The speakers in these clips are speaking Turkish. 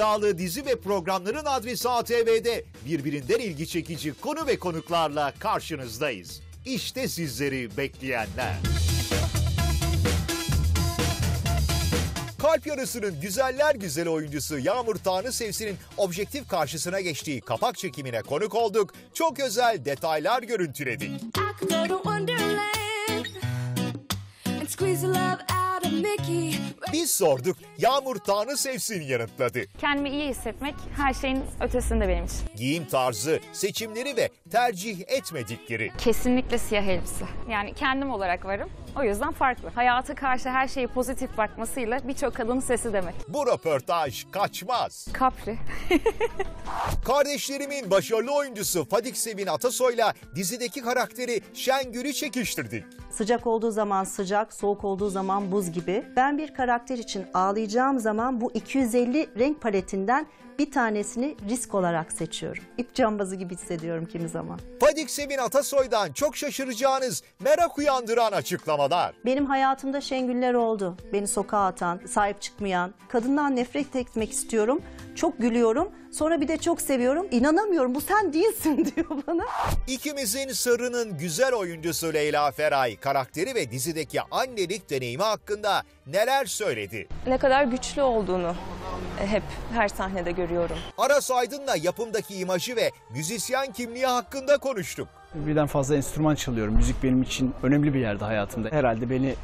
iddialı dizi ve programların adresi ATV'de birbirinden ilgi çekici konu ve konuklarla karşınızdayız. İşte sizleri bekleyenler. Kalp yarısının güzeller güzel oyuncusu Yağmur Tanrı Sevsin'in objektif karşısına geçtiği kapak çekimine konuk olduk. Çok özel detaylar görüntüledik. I could go to Wonderland and squeeze love out. Biz sorduk, Yağmur Tanrı Sevsin yanıtladı. Kendimi iyi hissetmek her şeyin ötesinde benim için. Giyim tarzı, seçimleri ve tercih etmedikleri. Kesinlikle siyah elbise. Yani kendim olarak varım. O yüzden farklı. Hayata karşı her şeyi pozitif bakmasıyla birçok kadının sesi demek. Bu röportaj kaçmaz. Capri. Kardeşlerimin başarılı oyuncusu Fadik Sevin Atasoy'la dizideki karakteri Şengül'ü çekiştirdik. Sıcak olduğu zaman sıcak, soğuk olduğu zaman buz gibi. Ben bir karakter için ağlayacağım zaman bu 250 renk paletinden bir tanesini risk olarak seçiyorum. İp cambazı gibi hissediyorum kimi zaman. Fadik Sevin Atasoy'dan çok şaşıracağınız, merak uyandıran açıklamalar. Benim hayatımda Şengüller oldu. Beni sokağa atan, sahip çıkmayan, kadından nefret etmek istiyorum. Çok gülüyorum. Sonra bir de çok seviyorum. İnanamıyorum bu sen değilsin diyor bana. İkimizin sırrının güzel oyuncusu Leyla Feray, karakteri ve dizideki annelik deneyimi hakkında neler söyledi? ne kadar güçlü olduğunu hep her sahnede görüyorum. Aras Aydın'la yapımdaki imajı ve müzisyen kimliği hakkında konuştuk. Birden fazla enstrüman çalıyorum. Müzik benim için önemli bir yerde hayatımda. Herhalde beni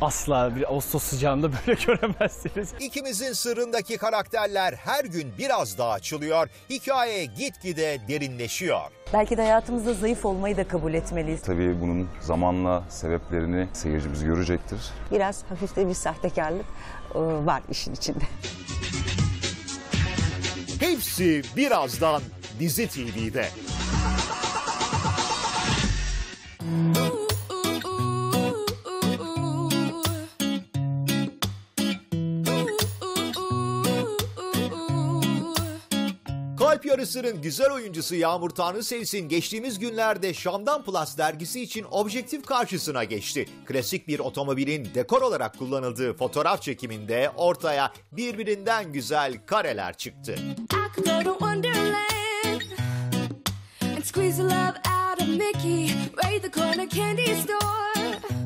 asla bir Ağustos sıcağında böyle göremezsiniz. İkimizin sırrındaki karakterler her gün biraz daha açılıyor, hikaye gitgide derinleşiyor. Belki de hayatımızda zayıf olmayı da kabul etmeliyiz. Tabii bunun zamanla sebeplerini seyircimiz görecektir. Biraz hafif de bir sahtekarlık e, var işin içinde. Hepsi birazdan Dizi TV'de. Yarısının güzel oyuncusu Yağmur Tanrı Sevsin geçtiğimiz günlerde Şam'dan Plus dergisi için objektif karşısına geçti. Klasik bir otomobilin dekor olarak kullanıldığı fotoğraf çekiminde ortaya birbirinden güzel kareler çıktı. Squeeze the love out of Mickey. Raid the corner candy store.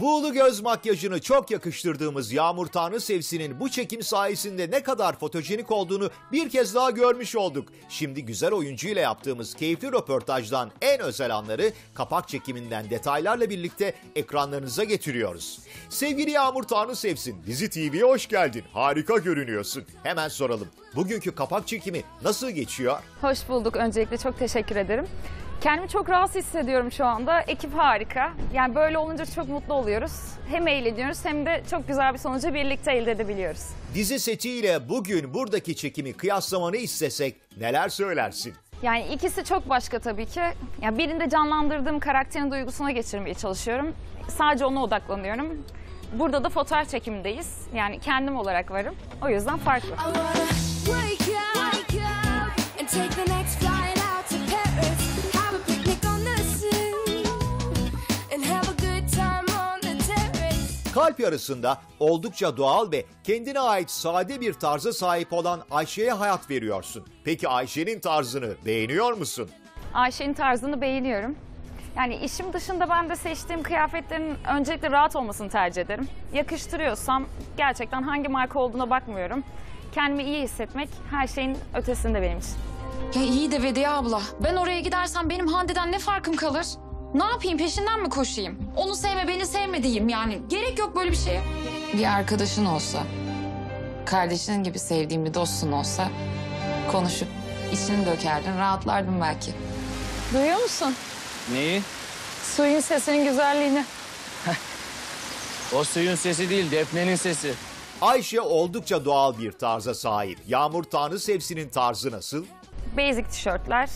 Buğulu göz makyajını çok yakıştırdığımız Yağmur Tanrı Sevsin'in bu çekim sayesinde ne kadar fotojenik olduğunu bir kez daha görmüş olduk. Şimdi güzel oyuncuyla yaptığımız keyifli röportajdan en özel anları kapak çekiminden detaylarla birlikte ekranlarınıza getiriyoruz. Sevgili Yağmur Tanrı Sevsin, Dizi TV'ye hoş geldin. Harika görünüyorsun. Hemen soralım. Bugünkü kapak çekimi nasıl geçiyor? Hoş bulduk. Öncelikle çok teşekkür ederim. Kendimi çok rahatsız hissediyorum şu anda. Ekip harika. Yani böyle olunca çok mutlu oluyoruz. Hem eğleniyoruz hem de çok güzel bir sonucu birlikte elde edebiliyoruz. Dizi setiyle bugün buradaki çekimi kıyaslamanı istesek neler söylersin? Yani ikisi çok başka tabii ki. Yani birinde canlandırdığım karakterin duygusuna geçirmeye çalışıyorum. Sadece ona odaklanıyorum. Burada da fotoğraf çekimindeyiz. Yani kendim olarak varım. O yüzden farklı. Kalp yarısında oldukça doğal ve kendine ait sade bir tarza sahip olan Ayşe'ye hayat veriyorsun. Peki Ayşe'nin tarzını beğeniyor musun? Ayşe'nin tarzını beğeniyorum. Yani işim dışında ben de seçtiğim kıyafetlerin öncelikle rahat olmasını tercih ederim. Yakıştırıyorsam gerçekten hangi marka olduğuna bakmıyorum. Kendimi iyi hissetmek her şeyin ötesinde benim için. Ya iyi de Vediye abla. Ben oraya gidersem benim Hande'den ne farkım kalır? Ne yapayım peşinden mi koşayım? Onu sevme beni sevme diyeyim yani. Gerek yok böyle bir şeye. Bir arkadaşın olsa, kardeşin gibi sevdiğin bir dostun olsa konuşup içini dökerdin, rahatlardın belki. Duyuyor musun? Neyi? Suyun sesinin güzelliğini. O suyun sesi değil, Defne'nin sesi. Ayşe oldukça doğal bir tarza sahip. Yağmur Tanrı Sevsin'in tarzı nasıl? Basic tişörtler,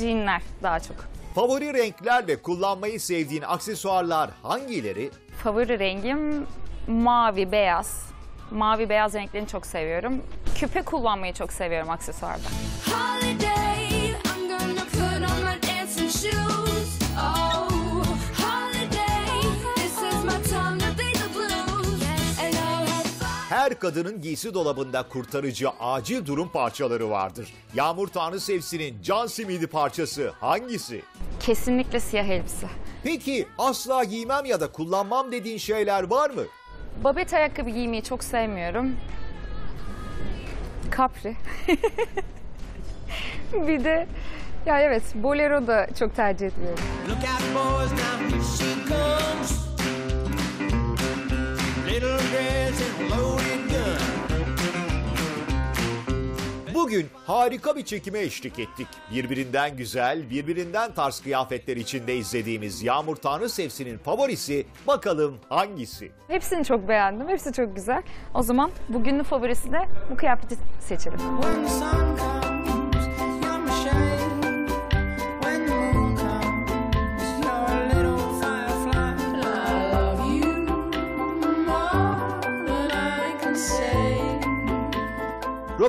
jeanler daha çok. Favori renkler ve kullanmayı sevdiğin aksesuarlar hangileri? Favori rengim mavi, beyaz. Mavi beyaz renklerini çok seviyorum. Küpe kullanmayı çok seviyorum aksesuarda. Holiday, Her kadının giysi dolabında kurtarıcı acil durum parçaları vardır. Yağmur Tanrı Sevsi'nin can simidi parçası hangisi? Kesinlikle siyah elbise. Peki asla giymem ya da kullanmam dediğin şeyler var mı? Babet ayakkabı giymeyi çok sevmiyorum. Capri. bir de ya evet bolero da çok tercih ediyorum. Look out, boys, now here she comes. Little dress and a Bugün harika bir çekime eşlik ettik. Birbirinden güzel, birbirinden tarz kıyafetler içinde izlediğimiz Yağmur Tanrı Sevsi'nin favorisi bakalım hangisi? Hepsini çok beğendim. Hepsi çok güzel. O zaman bugünün favorisi de bu kıyafeti seçelim.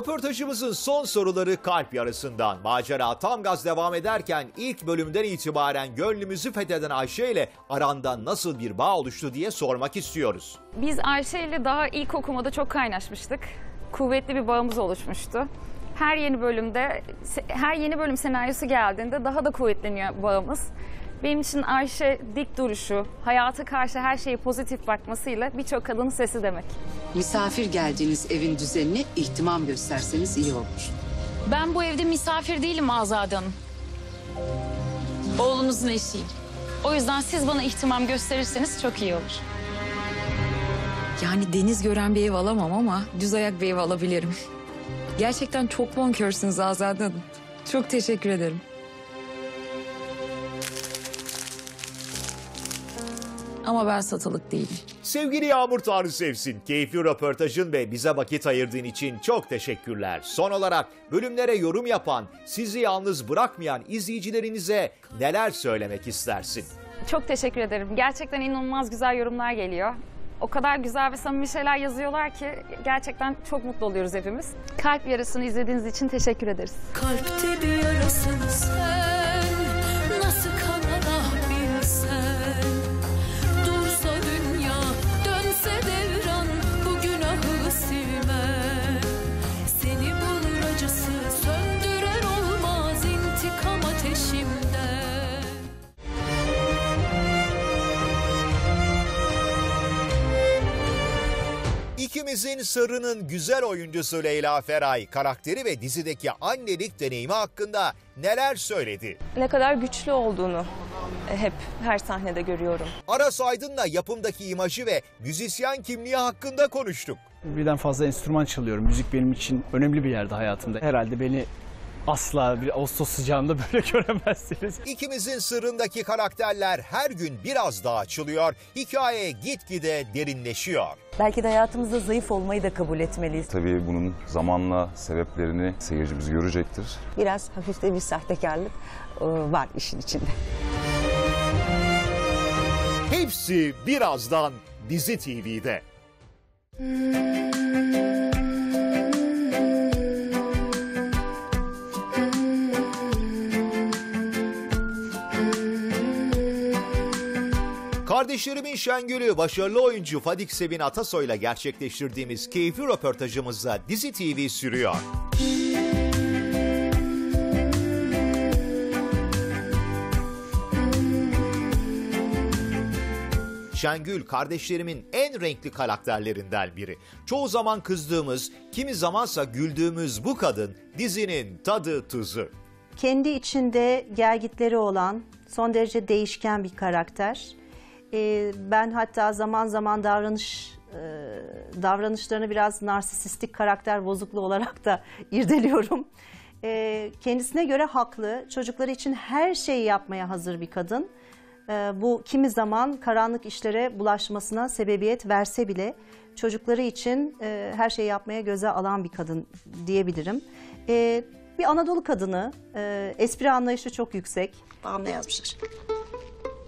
Röportajımızın son soruları kalp yarısından. Macera tam gaz devam ederken ilk bölümden itibaren gönlümüzü fetheden Ayşe ile aranda nasıl bir bağ oluştu diye sormak istiyoruz. Biz Ayşe ile daha ilk okumada çok kaynaşmıştık. Kuvvetli bir bağımız oluşmuştu. Her yeni bölümde, her yeni bölüm senaryosu geldiğinde daha da kuvvetleniyor bağımız. Benim için Ayşe dik duruşu, hayata karşı her şeye pozitif bakmasıyla birçok kadının sesi demek. Misafir geldiğiniz evin düzenine ihtimam gösterseniz iyi olur. Ben bu evde misafir değilim Azade Hanım. Oğlunuzun eşiyim. O yüzden siz bana ihtimam gösterirseniz çok iyi olur. Yani deniz gören bir ev alamam ama düz ayak bir ev alabilirim. Gerçekten çok bonkörsünüz Azade Hanım. Çok teşekkür ederim. Ama ben satılık değilim. Sevgili Yağmur Tanrı Sevsin, keyifli röportajın ve bize vakit ayırdığın için çok teşekkürler. Son olarak bölümlere yorum yapan, sizi yalnız bırakmayan izleyicilerinize neler söylemek istersin? Çok teşekkür ederim. Gerçekten inanılmaz güzel yorumlar geliyor. O kadar güzel ve samimi şeyler yazıyorlar ki gerçekten çok mutlu oluyoruz hepimiz. Kalp yarısını izlediğiniz için teşekkür ederiz. Kalpte bir yarasın sen İkimizin sırrının güzel oyuncusu Leyla Feray, karakteri ve dizideki annelik deneyimi hakkında neler söyledi? Ne kadar güçlü olduğunu hep her sahnede görüyorum. Aras Aydın'la yapımdaki imajı ve müzisyen kimliği hakkında konuştuk. Birden fazla enstrüman çalıyorum. Müzik benim için önemli bir yerde hayatımda. Herhalde beni asla bir Ağustos sıcağında böyle göremezsiniz. İkimizin sırrındaki karakterler her gün biraz daha açılıyor, hikaye gitgide derinleşiyor. Belki de hayatımızda zayıf olmayı da kabul etmeliyiz. Tabii bunun zamanla sebeplerini seyircimiz görecektir. Biraz hafif de bir sahtekarlık e, var işin içinde. Hepsi birazdan Dizi TV'de. Kardeşlerimin Şengül'ü başarılı oyuncu Fadik Sevin Atasoy'la gerçekleştirdiğimiz keyifli röportajımızda Dizi TV sürüyor. Şengül kardeşlerimin en renkli karakterlerinden biri. Çoğu zaman kızdığımız, kimi zamansa güldüğümüz bu kadın dizinin tadı tuzu. kendi içinde gelgitleri olan son derece değişken bir karakter. Ee, ben hatta zaman zaman davranış e, davranışlarını biraz narsisistik karakter bozukluğu olarak da irdeliyorum. Ee, kendisine göre haklı, çocukları için her şeyi yapmaya hazır bir kadın. Ee, bu kimi zaman karanlık işlere bulaşmasına sebebiyet verse bile çocukları için e, her şeyi yapmaya göze alan bir kadın diyebilirim. Ee, bir Anadolu kadını, e, espri anlayışı çok yüksek. Bağımda yazmışlar.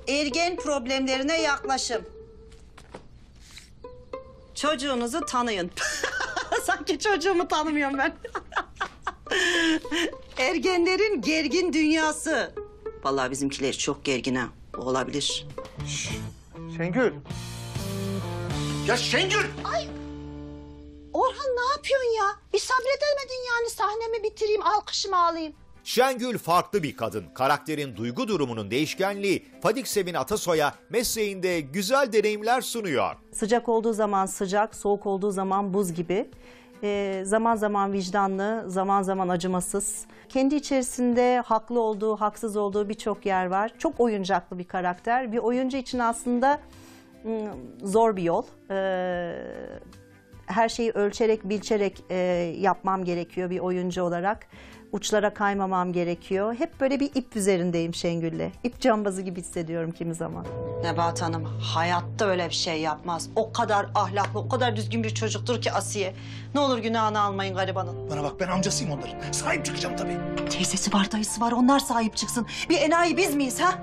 Ergen problemlerine yaklaşım. Çocuğunuzu tanıyın. Sanki çocuğumu tanımıyorum ben. Ergenlerin gergin dünyası. Vallahi bizimkiler çok gergin ha. Bu olabilir. Şengül. Ya Şengül! Oh Orhan ne yapıyorsun ya? Bir sabredemedin yani sahnemi bitireyim, alkışımı alayım. Şengül farklı bir kadın. Karakterin duygu durumunun değişkenliği Fadik Sevin Atasoy'a mesleğinde güzel deneyimler sunuyor. Sıcak olduğu zaman sıcak, soğuk olduğu zaman buz gibi. Ee, zaman zaman vicdanlı, zaman zaman acımasız. Kendi içerisinde haklı olduğu, haksız olduğu birçok yer var. Çok oyuncaklı bir karakter. Bir oyuncu için aslında zor bir yol. Ee, her şeyi ölçerek, bilçerek e, yapmam gerekiyor bir oyuncu olarak. Uçlara kaymamam gerekiyor. Hep böyle bir ip üzerindeyim Şengül'le. İp cambazı gibi hissediyorum kimi zaman. Nebahat Hanım hayatta öyle bir şey yapmaz. O kadar ahlaklı, o kadar düzgün bir çocuktur ki Asiye. Ne olur günahını almayın garibanın. Bana bak ben amcasıyım onların. Sahip çıkacağım tabii. Teyzesi var, dayısı var. Onlar sahip çıksın. Bir enayi biz miyiz ha?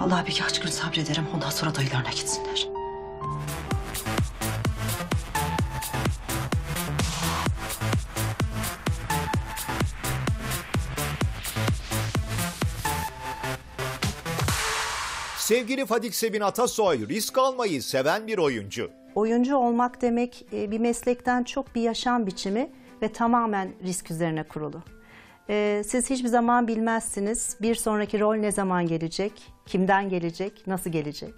Vallahi birkaç gün sabrederim. Ondan sonra dayılarına gitsinler. Sevgili Fadik Sevin Atasoy risk almayı seven bir oyuncu. Oyuncu olmak demek e, bir meslekten çok bir yaşam biçimi ve tamamen risk üzerine kurulu. E, Siz hiçbir zaman bilmezsiniz bir sonraki rol ne zaman gelecek, kimden gelecek, nasıl gelecek.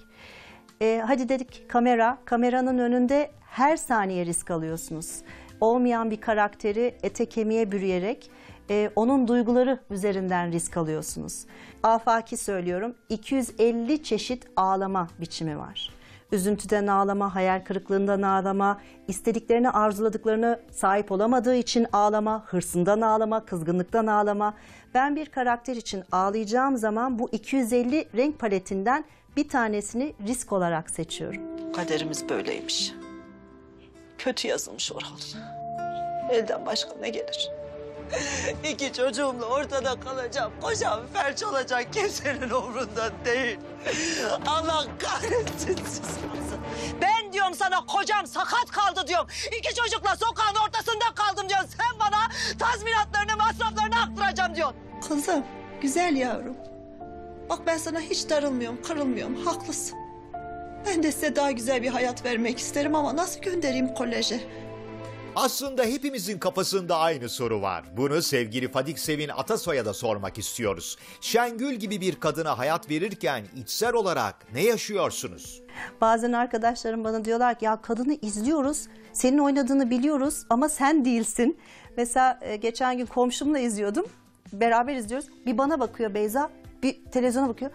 E, hadi dedik kamera, kameranın önünde her saniye risk alıyorsunuz. Olmayan bir karakteri ete kemiğe bürüyerek e, onun duyguları üzerinden risk alıyorsunuz. Afaki söylüyorum 250 çeşit ağlama biçimi var. Üzüntüden ağlama, hayal kırıklığından ağlama, istediklerini arzuladıklarını sahip olamadığı için ağlama, hırsından ağlama, kızgınlıktan ağlama. Ben bir karakter için ağlayacağım zaman bu 250 renk paletinden bir tanesini risk olarak seçiyorum. Kaderimiz böyleymiş. Kötü yazılmış Orhan. Elden başka ne gelir? İki çocuğumla ortada kalacağım. Kocam felç olacak kimsenin umrunda değil. Allah kahretsin sizi. Ben diyorum sana kocam sakat kaldı diyorum. İki çocukla sokağın ortasında kaldım diyorsun. Sen bana tazminatlarını masraflarını aktıracağım diyorsun. Kızım güzel yavrum. Bak ben sana hiç darılmıyorum, kırılmıyorum. Haklısın. Ben de size daha güzel bir hayat vermek isterim ama nasıl göndereyim koleje? Aslında hepimizin kafasında aynı soru var. Bunu sevgili Fadik Sevin Atasoy'a da sormak istiyoruz. Şengül gibi bir kadına hayat verirken içsel olarak ne yaşıyorsunuz? Bazen arkadaşlarım bana diyorlar ki ya kadını izliyoruz, senin oynadığını biliyoruz ama sen değilsin. Mesela e, geçen gün komşumla izliyordum, beraber izliyoruz. Bir bana bakıyor Beyza, bir televizyona bakıyor.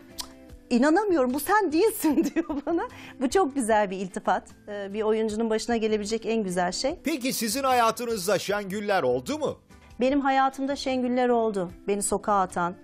İnanamıyorum bu sen değilsin diyor bana. Bu çok güzel bir iltifat. E, Bir oyuncunun başına gelebilecek en güzel şey. Peki sizin hayatınızda Şengüller oldu mu? Benim hayatımda Şengüller oldu. Beni sokağa atan,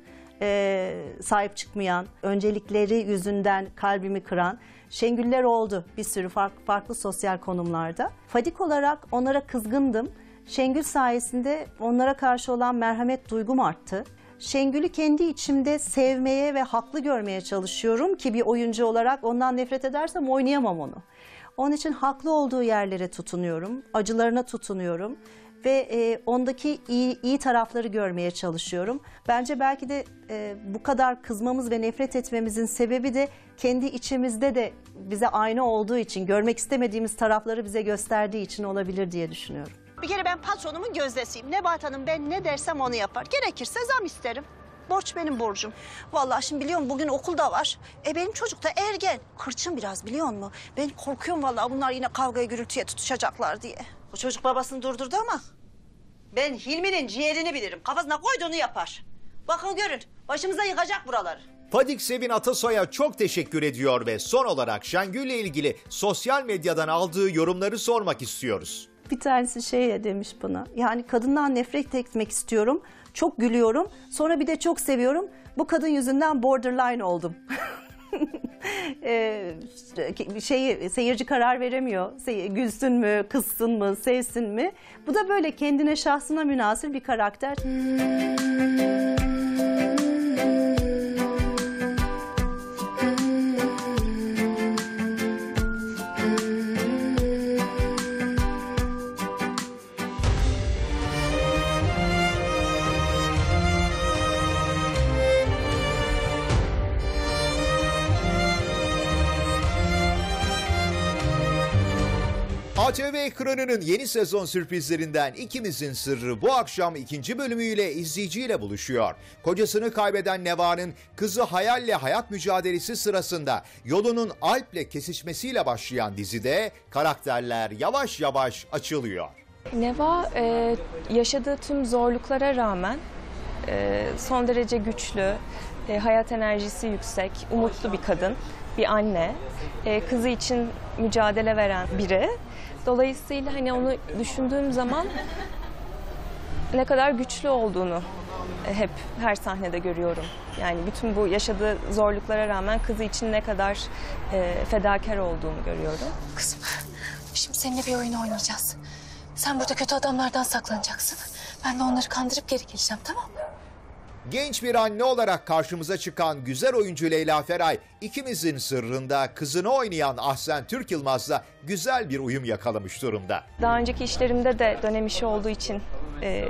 e, sahip çıkmayan, öncelikleri yüzünden kalbimi kıran Şengüller oldu bir sürü farklı, farklı sosyal konumlarda. Fadik olarak onlara kızgındım. Şengül sayesinde onlara karşı olan merhamet duygum arttı. Şengül'ü kendi içimde sevmeye ve haklı görmeye çalışıyorum ki bir oyuncu olarak ondan nefret edersem oynayamam onu. Onun için haklı olduğu yerlere tutunuyorum, acılarına tutunuyorum ve e, ondaki iyi, iyi tarafları görmeye çalışıyorum. Bence belki de e, bu kadar kızmamız ve nefret etmemizin sebebi de kendi içimizde de bize aynı olduğu için, görmek istemediğimiz tarafları bize gösterdiği için olabilir diye düşünüyorum. Bir kere ben patronumun gözdesiyim. Nebahat Hanım ben ne dersem onu yapar. Gerekirse zam isterim. Borç benim borcum. Vallahi şimdi biliyorum bugün okulda var. E benim çocuk da ergen. Kırçın biraz biliyor musun? Ben korkuyorum vallahi bunlar yine kavgaya gürültüye tutuşacaklar diye. Bu çocuk babasını durdurdu ama ben Hilmi'nin ciğerini bilirim. Kafasına koyduğunu yapar. Bakın görün başımıza yıkacak buraları. Fadik Sevin Atasoy'a çok teşekkür ediyor ve son olarak Şengül'le ilgili sosyal medyadan aldığı yorumları sormak istiyoruz. Bir tanesi şey demiş bana. Yani kadından nefret etmek istiyorum. Çok gülüyorum. Sonra bir de çok seviyorum. Bu kadın yüzünden borderline oldum. Ee, şeyi seyirci karar veremiyor. Sey- Gülsün mü, kızsın mı, sevsin mi? Bu da böyle kendine şahsına münasır bir karakter. Ekranının yeni sezon sürprizlerinden ikimizin sırrı bu akşam ikinci bölümüyle izleyiciyle buluşuyor. Kocasını kaybeden Neva'nın kızı Hayal'le hayat mücadelesi sırasında yolunun Alp'le kesişmesiyle başlayan dizide karakterler yavaş yavaş açılıyor. Neva e, yaşadığı tüm zorluklara rağmen e, son derece güçlü, e, hayat enerjisi yüksek, umutlu bir kadın, bir anne, e, kızı için mücadele veren biri. Dolayısıyla hani onu düşündüğüm zaman ne kadar güçlü olduğunu e, hep her sahnede görüyorum. Yani bütün bu yaşadığı zorluklara rağmen kızı için ne kadar e, fedakar olduğunu görüyorum. Kızım, şimdi seninle bir oyun oynayacağız. Sen burada kötü adamlardan saklanacaksın. Ben de onları kandırıp geri geleceğim, tamam mı? Genç bir anne olarak karşımıza çıkan güzel oyuncu Leyla Feray, ikimizin sırrında kızını oynayan Ahsen Türk Yılmaz'la güzel bir uyum yakalamış durumda. Daha önceki işlerimde de dönem işi olduğu için e,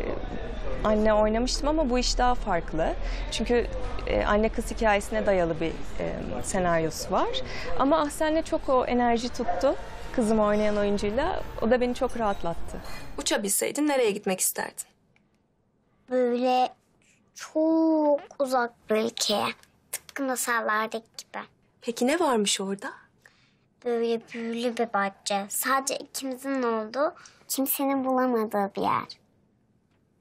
anne oynamıştım ama bu iş daha farklı. Çünkü e, anne kız hikayesine dayalı bir e, senaryosu var. Ama Ahsen'le çok o enerji tuttu. Kızımı oynayan oyuncuyla. O da beni çok rahatlattı. Uçabilseydin nereye gitmek isterdin? Böyle çok uzak bir ülkeye. Tıpkı masallardaki gibi. Peki ne varmış orada? Böyle büyülü bir bahçe. Sadece ikimizin olduğu, kimsenin bulamadığı bir yer.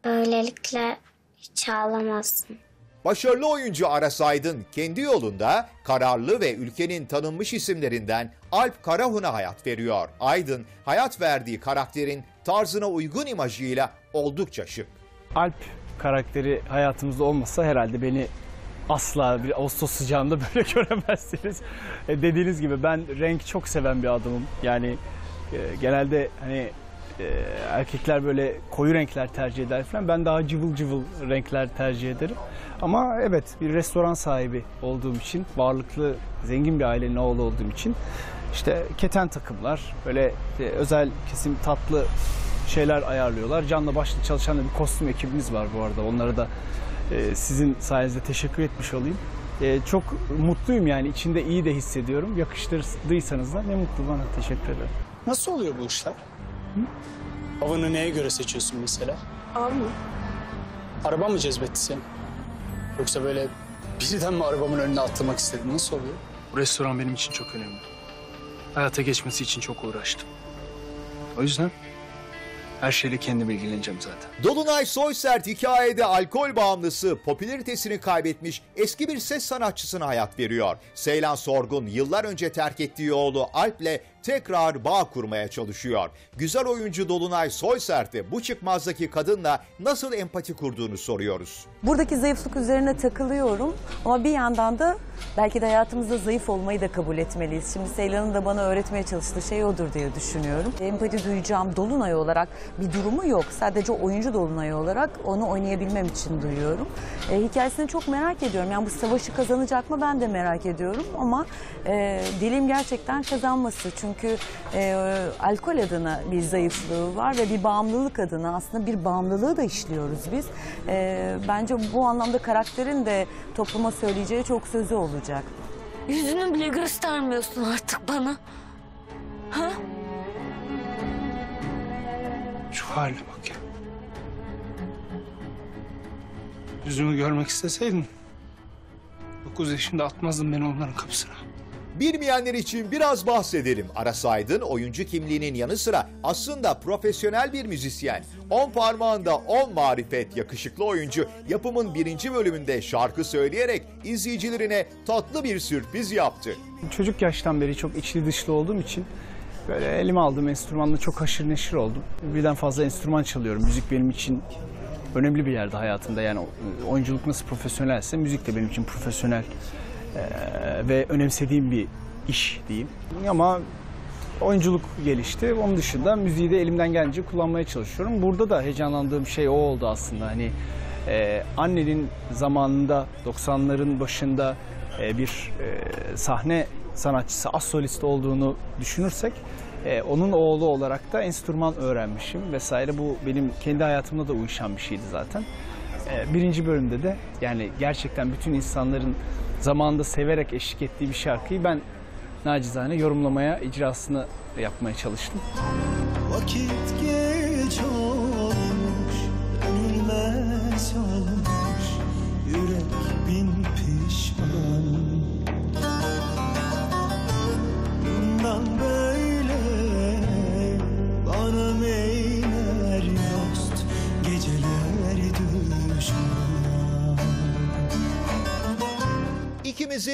Böylelikle hiç ağlamazsın. Başarılı oyuncu Aras Aydın kendi yolunda kararlı ve ülkenin tanınmış isimlerinden Alp Karahun'a hayat veriyor. Aydın hayat verdiği karakterin tarzına uygun imajıyla oldukça şık. Alp karakteri hayatımızda olmasa herhalde beni asla bir Ağustos sıcağında böyle göremezsiniz. E, dediğiniz gibi ben renk çok seven bir adamım. Yani e, genelde hani e, erkekler böyle koyu renkler tercih eder falan. Ben daha cıvıl cıvıl renkler tercih ederim. Ama evet bir restoran sahibi olduğum için, varlıklı, zengin bir ailenin oğlu olduğum için işte keten takımlar, böyle e, özel kesim tatlı şeyler ayarlıyorlar. Canla başla çalışan bir kostüm ekibimiz var bu arada. Onlara da e, sizin sayenizde teşekkür etmiş olayım. E, çok mutluyum yani içinde iyi de hissediyorum. Yakıştırdıysanız da ne mutlu bana. Teşekkür ederim. Nasıl oluyor bu işler? Avını neye göre seçiyorsun mesela? Al mı? Araba mı cezbetti seni? Yoksa böyle birden mi arabamın önüne atlamak istedin? Nasıl oluyor? Bu restoran benim için çok önemli. Hayata geçmesi için çok uğraştım. O yüzden her şeyle kendim ilgileneceğim zaten. Dolunay Soysert hikayede alkol bağımlısı popülaritesini kaybetmiş eski bir ses sanatçısına hayat veriyor. Seylan Sorgun yıllar önce terk ettiği oğlu Alp'le tekrar bağ kurmaya çalışıyor. Güzel oyuncu Dolunay Soysert'e bu çıkmazdaki kadınla nasıl empati kurduğunu soruyoruz. Buradaki zayıflık üzerine takılıyorum ama bir yandan da belki de hayatımızda zayıf olmayı da kabul etmeliyiz. Şimdi Seylan'ın da bana öğretmeye çalıştığı şey odur diye düşünüyorum. Empati duyacağım Dolunay olarak bir durumu yok. Sadece oyuncu Dolunay olarak onu oynayabilmem için duyuyorum. E, hikayesini çok merak ediyorum. Yani bu savaşı kazanacak mı ben de merak ediyorum ama e, dilim gerçekten kazanması. Çünkü e, alkol adına bir zayıflığı var ve bir bağımlılık adına aslında bir bağımlılığı da işliyoruz biz. E, bence bu anlamda karakterin de topluma söyleyeceği çok sözü olacak. Yüzünü bile göstermiyorsun artık bana. Ha? Şu haline bak ya. Yüzümü görmek isteseydin... ...dokuz yaşında atmazdın beni onların kapısına. Bilmeyenler için biraz bahsedelim. Aras Aydın oyuncu kimliğinin yanı sıra aslında profesyonel bir müzisyen. 10 parmağında 10 marifet yakışıklı oyuncu yapımın birinci bölümünde şarkı söyleyerek izleyicilerine tatlı bir sürpriz yaptı. Çocuk yaştan beri çok içli dışlı olduğum için böyle elime aldığım enstrümanla çok haşır neşir oldum. Birden fazla enstrüman çalıyorum. Müzik benim için önemli bir yerde hayatımda. Yani oyunculuk nasıl profesyonelse müzik de benim için profesyonel ve önemsediğim bir iş diyeyim. Ama oyunculuk gelişti. Onun dışında müziği de elimden gelince kullanmaya çalışıyorum. Burada da heyecanlandığım şey o oldu aslında. Hani e, annenin zamanında 90'ların başında e, bir e, sahne sanatçısı, az solist olduğunu düşünürsek e, onun oğlu olarak da enstrüman öğrenmişim vesaire. Bu benim kendi hayatımda da uyuşan bir şeydi zaten. E, birinci bölümde de yani gerçekten bütün insanların zamanında severek eşlik ettiği bir şarkıyı ben nacizane yorumlamaya, icrasını yapmaya çalıştım. Vakit geç olmuş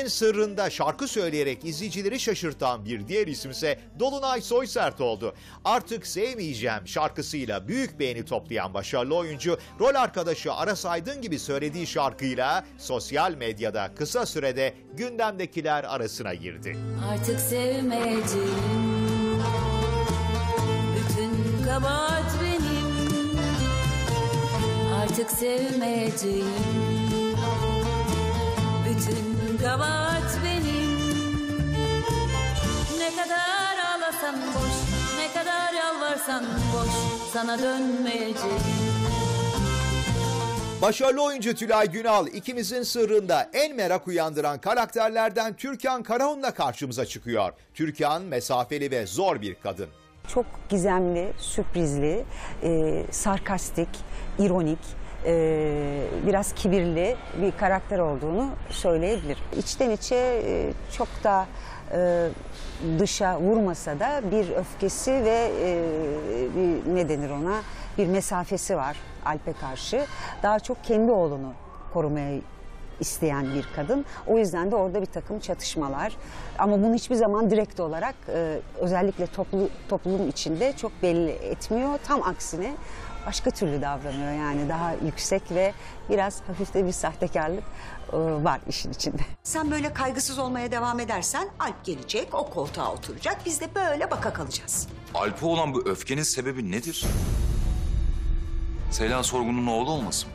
İkimizin sırrında şarkı söyleyerek izleyicileri şaşırtan bir diğer isimse Dolunay Soysert oldu. Artık sevmeyeceğim şarkısıyla büyük beğeni toplayan başarılı oyuncu rol arkadaşı Aras Aydın gibi söylediği şarkıyla sosyal medyada kısa sürede gündemdekiler arasına girdi. Artık sevmeyeceğim Bütün kabahat benim Artık sevmeyeceğim Bütün kabahat benim Ne kadar ağlasan boş Ne kadar yalvarsan boş Sana dönmeyeceğim Başarılı oyuncu Tülay Günal ikimizin sırrında en merak uyandıran karakterlerden Türkan Karahun'la karşımıza çıkıyor. Türkan mesafeli ve zor bir kadın. Çok gizemli, sürprizli, e, sarkastik, ironik, e, biraz kibirli bir karakter olduğunu söyleyebilirim. İçten içe e, çok da e, dışa vurmasa da bir öfkesi ve e, bir ne denir ona bir mesafesi var Alp'e karşı. Daha çok kendi oğlunu korumaya isteyen bir kadın. O yüzden de orada bir takım çatışmalar. Ama bunu hiçbir zaman direkt olarak e, özellikle toplu, toplum içinde çok belli etmiyor. Tam aksine başka türlü davranıyor. Yani daha yüksek ve biraz hafif de bir sahtekarlık e, var işin içinde. Sen böyle kaygısız olmaya devam edersen Alp gelecek, o koltuğa oturacak. Biz de böyle baka kalacağız. Alp'e olan bu öfkenin sebebi nedir? Seylan Sorgun'un oğlu olmasın? mı?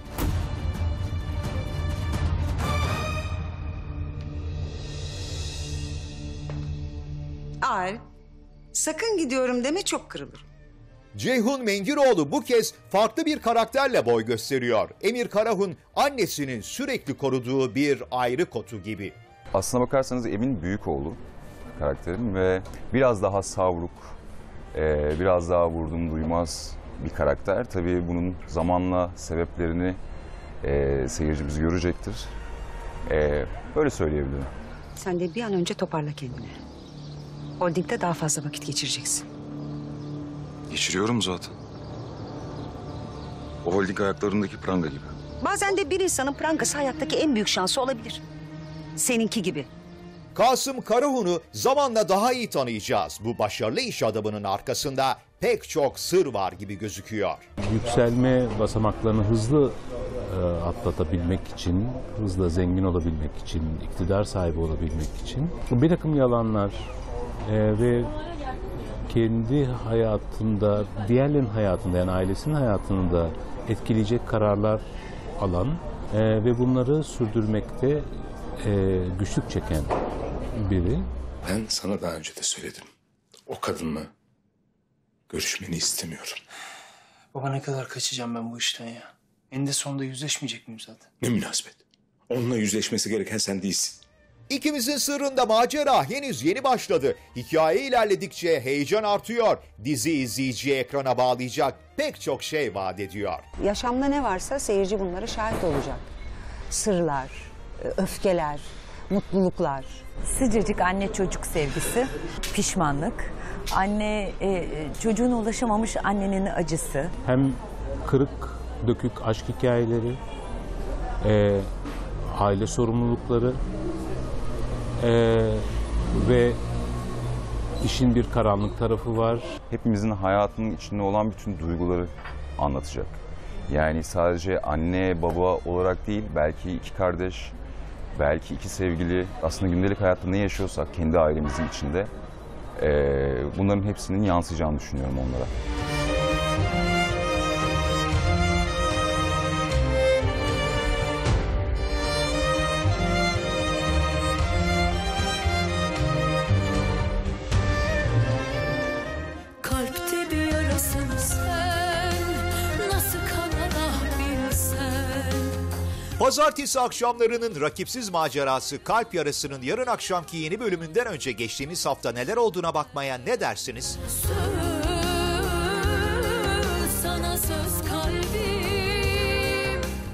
Alp, sakın gidiyorum deme çok kırılırım. Ceyhun Mengiroğlu bu kez farklı bir karakterle boy gösteriyor. Emir Karahun annesinin sürekli koruduğu bir ayrı kotu gibi. Aslına bakarsanız Emin Büyükoğlu karakterim ve biraz daha savruk, e, biraz daha vurdum duymaz bir karakter. Tabii bunun zamanla sebeplerini e, seyircimiz görecektir. E, öyle söyleyebilirim. Sen de bir an önce toparla kendini. Holding'de daha fazla vakit geçireceksin. Geçiriyorum zaten. O holding ayaklarındaki pranga gibi. Bazen de bir insanın prangası hayattaki en büyük şansı olabilir. Seninki gibi. Kasım Karahun'u zamanla daha iyi tanıyacağız. Bu başarılı iş adamının arkasında pek çok sır var gibi gözüküyor. yükselme basamaklarını hızlı e, atlatabilmek için, hızla zengin olabilmek için, iktidar sahibi olabilmek için bir takım yalanlar e, ve kendi hayatında, diğerlerin hayatında yani ailesinin hayatını da etkileyecek kararlar alan e, ve bunları sürdürmekte e, güçlük çeken biri. Ben sana daha önce de söyledim. O kadınla görüşmeni istemiyorum. Baba ne kadar kaçacağım ben bu işten ya. Eninde sonunda yüzleşmeyecek miyim zaten? Ne münasebet. Onunla yüzleşmesi gereken sen değilsin. İkimizin sırrında macera henüz yeni başladı. Hikaye ilerledikçe heyecan artıyor. Dizi izleyiciye ekrana bağlayacak pek çok şey vaat ediyor. Yaşamda ne varsa seyirci bunlara şahit olacak. Sırlar, e, öfkeler, mutluluklar. Sıcacık anne çocuk sevgisi, pişmanlık, anne e, çocuğuna ulaşamamış annenin acısı. hem kırık dökük aşk hikayeleri, e, aile sorumlulukları e, ve işin bir karanlık tarafı var. Hepimizin hayatının içinde olan bütün duyguları anlatacak. Yani sadece anne baba olarak değil belki iki kardeş, belki iki sevgili aslında gündelik hayatta ne yaşıyorsak kendi ailemizin içinde eee, bunların hepsinin yansıyacağını düşünüyorum onlara. Pazartesi akşamlarının rakipsiz macerası Kalp Yarası'nın yarın akşamki yeni bölümünden önce geçtiğimiz hafta neler olduğuna bakmaya ne dersiniz? Söz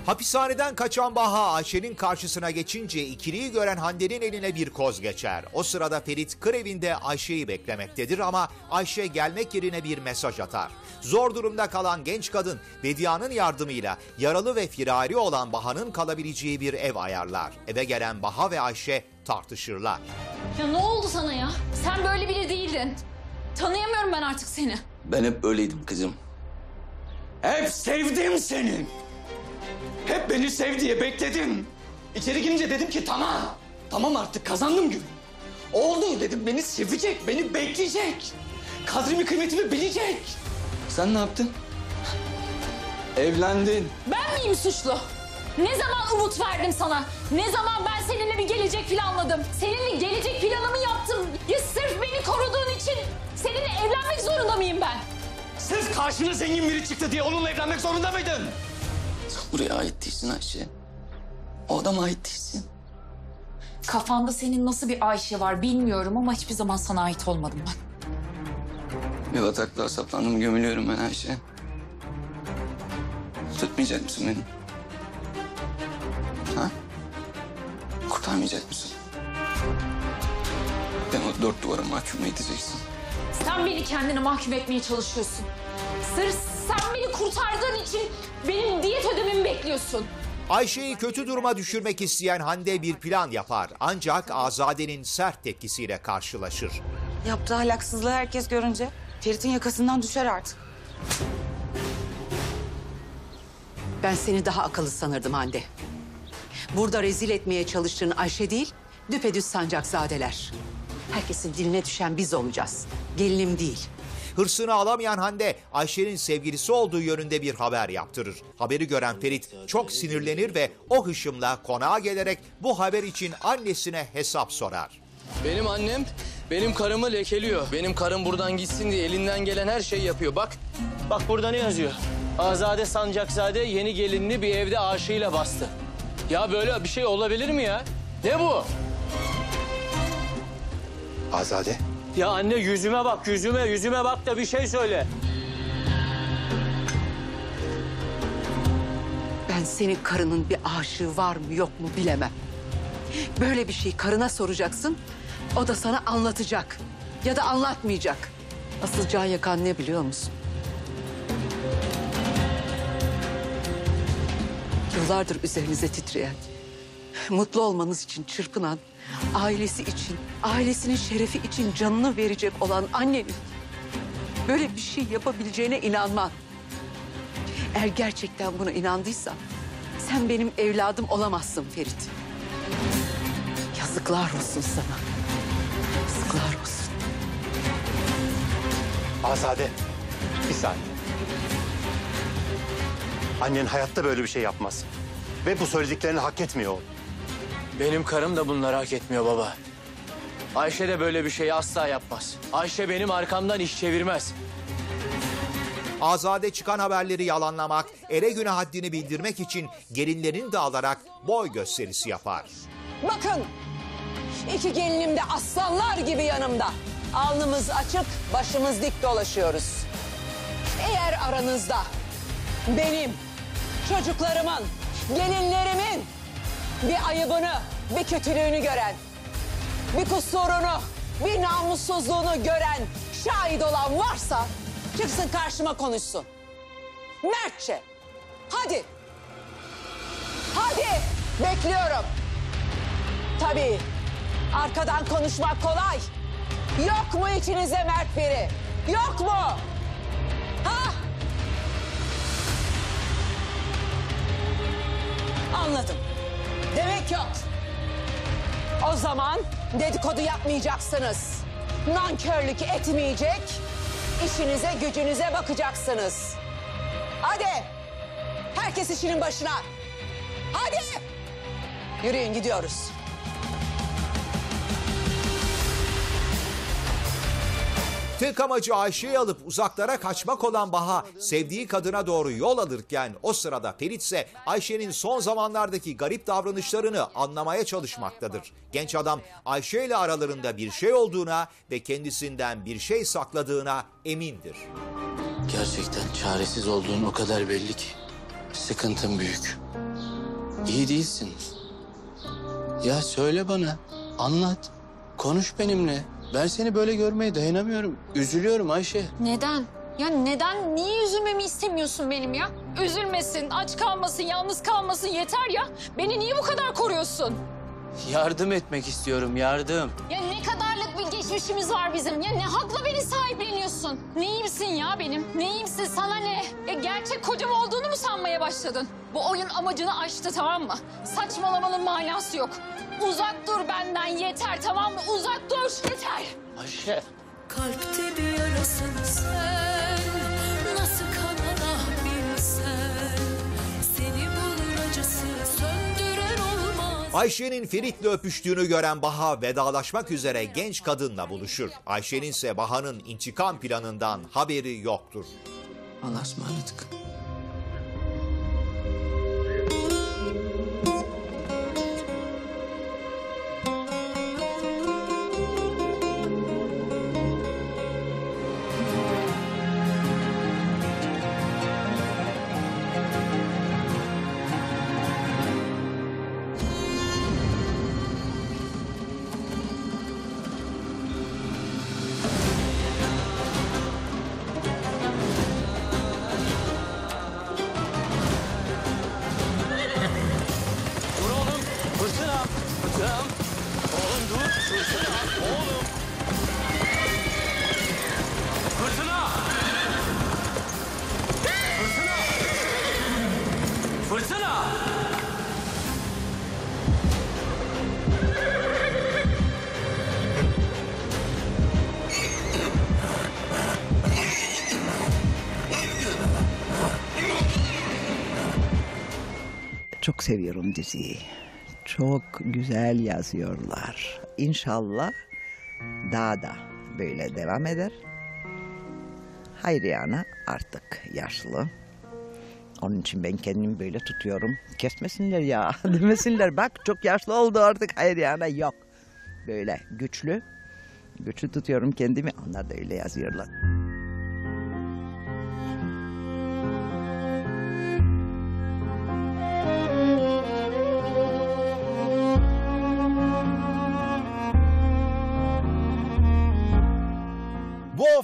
Hapishaneden kaçan Baha Ayşe'nin karşısına geçince ikiliyi gören Hande'nin eline bir koz geçer. O sırada Ferit kır evinde Ayşe'yi beklemektedir ama Ayşe gelmek yerine bir mesaj atar. Zor durumda kalan genç kadın Bedia'nın yardımıyla yaralı ve firari olan Baha'nın kalabileceği bir ev ayarlar. Eve gelen Baha ve Ayşe tartışırlar. Ya ne oldu sana ya? Sen böyle biri değildin. Tanıyamıyorum ben artık seni. Ben hep böyleydim kızım. Hep sevdim seni. Hep beni sev diye bekledim. İçeri girince dedim ki tamam. Tamam artık kazandım gün. Oldu dedim beni sevecek, beni bekleyecek. Kadrimi kıymetimi bilecek. Sen ne yaptın? Evlendin. Ben miyim suçlu? Ne zaman umut verdim sana? Ne zaman ben seninle bir gelecek planladım? Seninle gelecek planımı yaptım. Ya sırf beni koruduğun için seninle evlenmek zorunda mıyım ben? Sırf karşına zengin biri çıktı diye onunla evlenmek zorunda mıydın? Buraya ait değilsin Ayşe. O adama ait değilsin. Kafanda senin nasıl bir Ayşe var bilmiyorum ama hiçbir zaman sana ait olmadım ben. Bir bataklığa saplandım gömülüyorum ben Ayşe. Tutmayacak mısın beni? Ha? Kurtarmayacak mısın? Ben o dört duvara mahkum edeceksin? Sen beni kendine mahkum etmeye çalışıyorsun. Sırf sen beni kurtardığın için benim diyet ödememi bekliyorsun. Ayşe'yi kötü duruma düşürmek isteyen Hande bir plan yapar ancak Azade'nin sert tepkisiyle karşılaşır. Yaptığı ahlaksızlığı herkes görünce Ferit'in yakasından düşer artık. Ben seni daha akıllı sanırdım Hande. Burada rezil etmeye çalıştığın Ayşe değil, düpedüz sancakzadeler. Herkesin diline düşen biz olacağız. Gelinim değil. Hırsını alamayan Hande Ayşe'nin sevgilisi olduğu yönünde bir haber yaptırır. Haberi gören Ferit çok sinirlenir ve o hışımla konağa gelerek bu haber için annesine hesap sorar. Benim annem benim karımı lekeliyor. Benim karım buradan gitsin diye elinden gelen her şeyi yapıyor. Bak. Bak burada ne yazıyor? Azade Sancakzade yeni gelinini bir evde aşığıyla bastı. Ya böyle bir şey olabilir mi ya? Ne bu? Azade. Ya anne yüzüme bak, yüzüme, yüzüme bak da bir şey söyle. Ben senin karının bir aşığı var mı yok mu bilemem. Böyle bir şey karına soracaksın, o da sana anlatacak. Ya da anlatmayacak. Asıl can yakan ne biliyor musun? Yıllardır üzerinize titreyen, mutlu olmanız için çırpınan, ailesi için, ailesinin şerefi için canını verecek olan annenin böyle bir şey yapabileceğine inanman. Eğer gerçekten buna inandıysan sen benim evladım olamazsın Ferit. Yazıklar olsun sana. Yazıklar olsun. Azade, bir saniye. Annen hayatta böyle bir şey yapmaz. Ve bu söylediklerini hak etmiyor. Benim karım da bunları hak etmiyor baba. Ayşe de böyle bir şeyi asla yapmaz. Ayşe benim arkamdan iş çevirmez. Azade çıkan haberleri yalanlamak, ere güne haddini bildirmek için gelinlerini de alarak boy gösterisi yapar. Bakın, iki gelinim de aslanlar gibi yanımda. Alnımız açık, başımız dik dolaşıyoruz. Eğer aranızda benim, çocuklarımın, gelinlerimin bir ayıbını, bir kötülüğünü gören, bir kusurunu, bir namussuzluğunu gören, şahit olan varsa çıksın karşıma konuşsun. Mertçe. Hadi. Hadi. Bekliyorum. Tabii. Arkadan konuşmak kolay. Yok mu içinizde Mert biri? Yok mu? Ha? Anladım. Demek yok. O zaman dedikodu yapmayacaksınız. Nankörlük etmeyecek, işinize gücünüze bakacaksınız. Hadi. Herkes işinin başına. Hadi. Yürüyün gidiyoruz. Tek amacı Ayşe'yi alıp uzaklara kaçmak olan Baha, sevdiği kadına doğru yol alırken o sırada Ferit ise Ayşe'nin son zamanlardaki garip davranışlarını anlamaya çalışmaktadır. Genç adam Ayşe ile aralarında bir şey olduğuna ve kendisinden bir şey sakladığına emindir. Gerçekten çaresiz olduğun o kadar belli ki. Sıkıntın büyük. İyi değilsin. Ya söyle bana, anlat. Konuş benimle. Ben seni böyle görmeye dayanamıyorum. Üzülüyorum Ayşe. Neden? Ya neden? Niye üzülmemi istemiyorsun benim ya? Üzülmesin, aç kalmasın, yalnız kalmasın yeter ya. Beni niye bu kadar koruyorsun? Yardım etmek istiyorum, yardım. Ya ne kadarlık bir geçmişimiz var bizim. Ya ne hakla beni sahipleniyorsun? Neyimsin ya benim? Neyimsin? Sana ne? Ya gerçek kocam olduğunu mu sanmaya başladın? Bu oyun amacını aştı tamam mı? Saçmalamanın manası yok. Uzak dur benden yeter tamam mı? Uzak dur yeter. Ayşe. Kalpte bir yarasın sen Nasıl kanala bilsen Seni bulur acısı söndüren olmaz Ayşe'nin Ferit'le öpüştüğünü gören Baha vedalaşmak üzere genç kadınla buluşur. Ayşe'nin ise Baha'nın intikam planından haberi yoktur. Allah'a ısmarladık. Çok seviyorum diziyi. Çok güzel yazıyorlar. İnşallah daha da böyle devam eder. Hayriye Ana artık yaşlı. Onun için ben kendimi böyle tutuyorum. Kesmesinler ya demesinler. Bak çok yaşlı oldu artık Hayriye Ana. Yok. Böyle güçlü. Güçlü tutuyorum kendimi. Onlar da öyle yazıyorlar.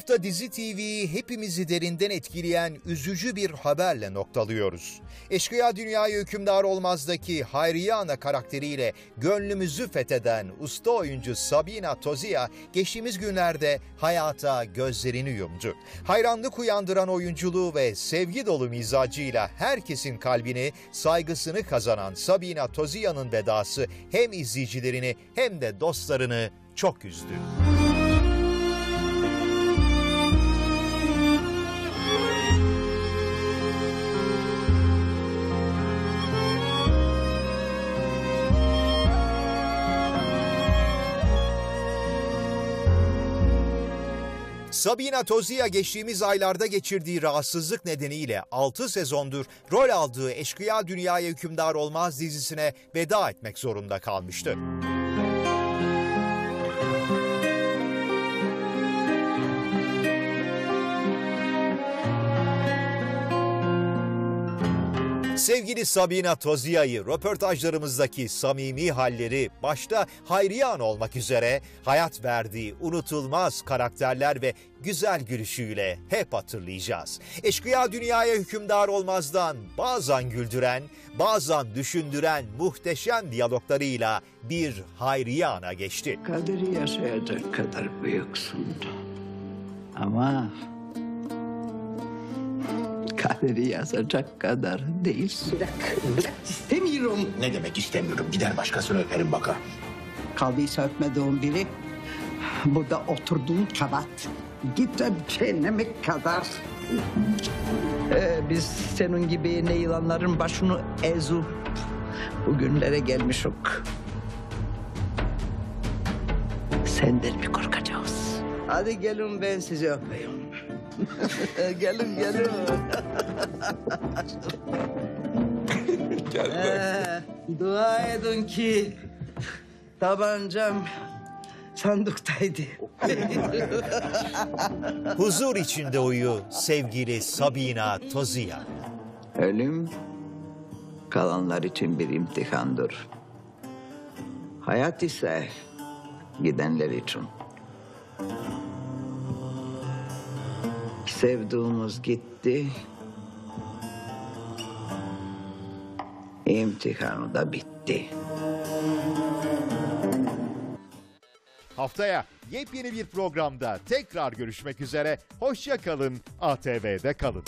Hafta Dizi TV'yi hepimizi derinden etkileyen üzücü bir haberle noktalıyoruz. Eşkıya Dünyaya Hükümdar Olmaz'daki Hayriye Ana karakteriyle gönlümüzü fetheden usta oyuncu Sabina Tozia geçtiğimiz günlerde hayata gözlerini yumdu. Hayranlık uyandıran oyunculuğu ve sevgi dolu mizacıyla herkesin kalbini, saygısını kazanan Sabina Tozia'nın vedası hem izleyicilerini hem de dostlarını çok üzdü. Sabina Tozia geçtiğimiz aylarda geçirdiği rahatsızlık nedeniyle 6 sezondur rol aldığı Eşkıya Dünyaya Hükümdar Olmaz dizisine veda etmek zorunda kalmıştı. Sevgili Sabina Tozia'yı röportajlarımızdaki samimi halleri başta Hayriye Ana olmak üzere hayat verdiği unutulmaz karakterler ve güzel gülüşüyle hep hatırlayacağız. Eşkıya dünyaya hükümdar olmazdan bazen güldüren, bazen düşündüren muhteşem diyaloglarıyla bir Hayriye Ana geçti. Kaderi yaşayacak kadar büyüksün. Ama kaderi yazacak kadar değilsin. İstemiyorum. Ne demek istemiyorum? Gider başkasını öperim baka. Kaldıysa öpmediğin biri burada oturduğun kabat. Git öp cehenneme kadar. Ee, biz senin gibi ne yılanların başını ezip bugünlere gelmişik. Senden mi korkacağız? Hadi gelin ben sizi öpeyim. gelin gelin. Ee, dua edin ki tabancam sanduktaydı. Huzur içinde uyu sevgili Sabina Tozia. Ölüm Kalanlar için bir imtihandır. Hayat ise gidenler için. Sevduğumuz gitti. İmtihanı da bitti. Haftaya yepyeni bir programda tekrar görüşmek üzere. Hoşça kalın, ATV'de kalın.